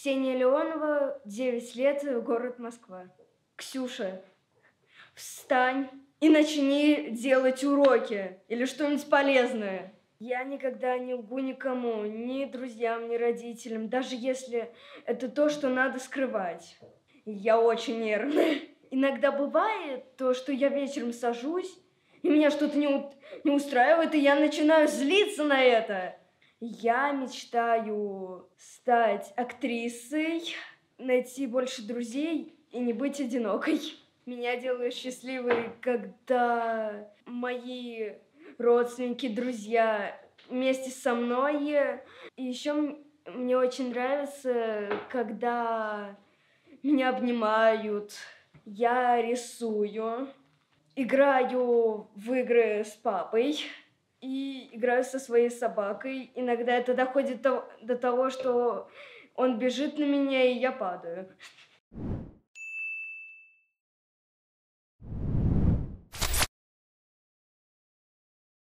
Ксения Леонова, 9 лет, город Москва. Ксюша, встань и начни делать уроки или что-нибудь полезное. Я никогда не лгу никому, ни друзьям, ни родителям, даже если это то, что надо скрывать. Я очень нервная. Иногда бывает то, что я вечером сажусь, и меня что-то не, не устраивает, и я начинаю злиться на это. Я мечтаю стать актрисой, найти больше друзей и не быть одинокой. Меня делает счастливой, когда мои родственники, друзья вместе со мной. И еще мне очень нравится, когда меня обнимают, я рисую, играю в игры с папой и играю со своей собакой. Иногда это доходит до того, что он бежит на меня, и я падаю.